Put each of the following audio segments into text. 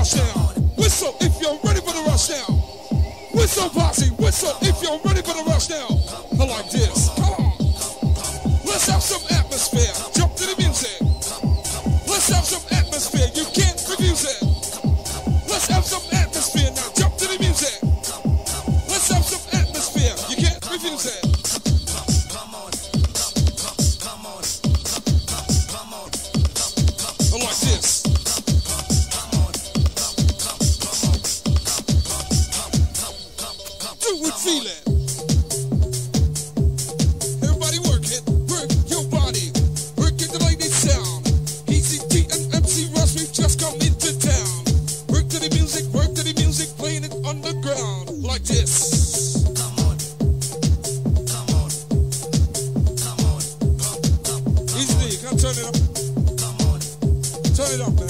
rush. Whistle if you're ready for the rush now. Whistle, posse. Whistle if you're ready for feel it. Everybody work it, work your body, work it the lady sound. Easy T and MC Rush, we've just come into town. Work to the music, work to the music, playing it underground like this. Come on, come on, come on, come, come on. Easy come turn it up. Turn it up, man.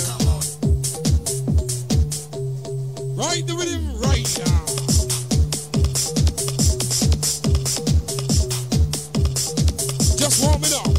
Right the rhythm, Just warm it up.